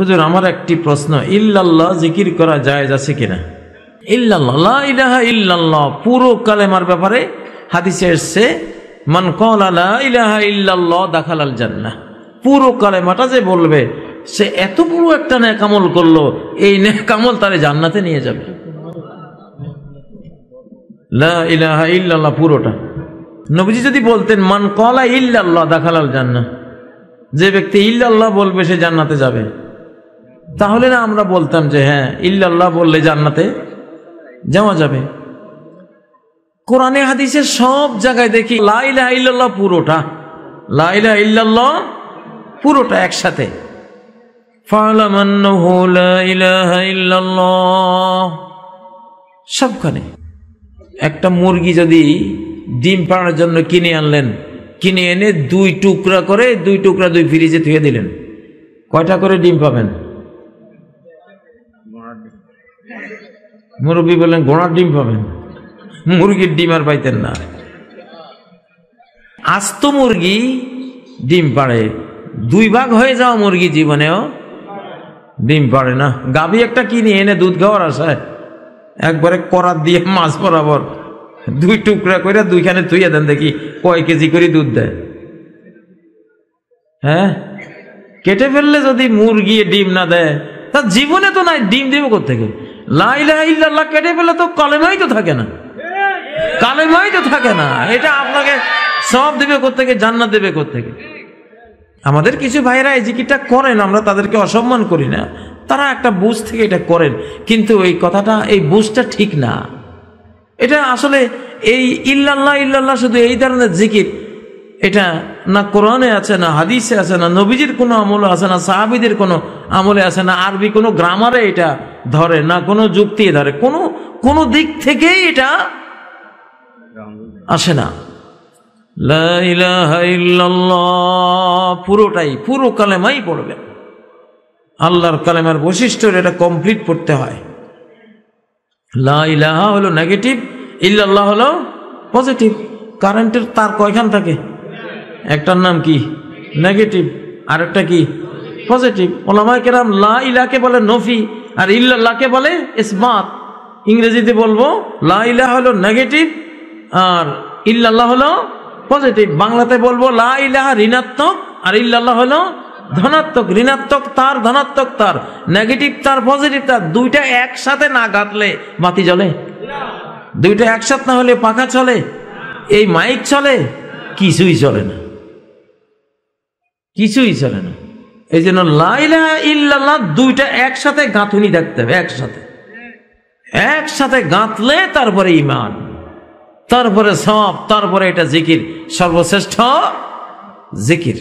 হুজুর, আমার একটি প্রশ্ন, ইল্লাল্লাহ জিকির করা যায় আছে কিনা? ইল্লাল্লাহ ইলাহা ইল্লাল্লাহ, পুরো কালেমার ব্যাপারে হাদিসে এসছে, মান ক্বালা লা ইলাহা ইল্লাল্লাহ দাখালাল জান্নাহ। পুরো কালেমাটা যে বলবে, সে এত বড় একটা নেকামল করল, এই নেকামল তারে জান্নাতে নিয়ে যাবে। লা ইলাহা ইল্লাল্লাহ, পুরোটা। নবীজি যদি বলতেন, মান কলা ইল্লাল্লাহ দাখালাল জান্নাহ, যে ব্যক্তি ইল্লাল্লাহ বলবে, সে জান্নাতে যাবে। তাহলে না আমরা বলতাম যে হ্যাঁ ইল্লাল্লাহ বললে জান্নাতে যাওয়া যাবে। কোরআনে হাদিসের সব জায়গায় দেখি লাইলা ইল্লাল্লাহ পুরোটা। লাইলা ইল্লাল্লাহ পুরোটা একসাথে। সবখানে। একটা মুরগি যদি ডিম পাড়ার জন্য কিনে আনলেন, কিনে এনে দুই টুকরা করে, দুই টুকরা দুই ফ্রিজে ধুয়ে দিলেন। কয়টা করে ডিম পাবেন? মুরব্বী বললেন ঘোড়ার ডিম পাবেন। মুরগির ডিম আর পাইতেন না। আস্ত মুরগি ডিম পাড়ে। দুই ভাগ হয়ে যাওয়া মুরগি জীবনেও ডিম পাড়ে না। গাভি একটা কিনে এনে দুধ খাওয়ার আশায় একবারে করাত দিয়ে মাছ বরাবর দুই টুকরা করে দুইখানে তুইয়া দেন দেখি কয় কেজি করে দুধ দেয়। হ্যাঁ? কেটে ফেললে যদি মুরগি ডিম না দেয় তার জীবনে তো নাই ডিম দেবে কোথেকে কেটে ফেলে তো কলেমাই তো থাকে না। কালেমাই তো থাকে না। এটা আপনাকে সব দেবে কোথেকে জান্নাত দেবে কোথেকে আমাদের কিছু ভাইরা এই জিকিরটা করেন, আমরা তাদেরকে অসম্মান করি না। তারা একটা বুঝ থেকে এটা করেন। কিন্তু এই কথাটা, এই বুঝটা ঠিক না। এটা আসলে এই ইল্লাল্লাহ ইল্লাল্লাহ শুধু এই ধরনের জিকির। এটা না কোরআনে আছে, না হাদিসে আছে, না নবীজির কোনো আমলে আছে, না সাহাবিদের কোনো আমলে আছে, না আরবি কোনো গ্রামারে এটা ধরে না কোনো যুক্তি ধরে, কোনো কোনো দিক থেকেই এটা আসে না। পুরোটাই, পুরো কালেমাই পড়বে। আল্লাহর কালেমার বৈশিষ্ট্য এটা কমপ্লিট পড়তে হয়। লা ইলাহা হলো নেগেটিভ ইল্লাল্লাহ হলো পজিটিভ কারেন্টের তার কয়খান থাকে? একটার নাম কি? নেগেটিভ আরেকটা কি? পজিটিভ ওলামায় কেরাম লা ইলাকে বলে নফি। আর ইল্লাল্লাহকে বলে? ইসমাত ইংরেজিতে বলব, লা হলো নেগেটিভ আর ইল্লাল্লাহ হলো পজিটিভ বাংলাতে বলব, লা ঋণাত্মক আর ইল্লাল্লাহ হলো ধনাত্মক। ঋণাত্মক তার, ধনাত্মক তার। নেগেটিভ তার পজিটিভ তার। দুইটা একসাথে না গাঁথলে বাতি জ্বলে? দুইটা একসাথে না হলে পাখা চলে? এই মাইক চলে? কিছুই চলে না। কিছুই চলে না। এই জন্য লাইলা ইল্লাল্লাহ দুইটা একসাথে গাঁথুনি দেখতে হবে, একসাথে। একসাথে গাঁথলে তারপরে ইমান তারপরে সব তারপরে এটা জিকির। সর্বশ্রেষ্ঠ জিকির।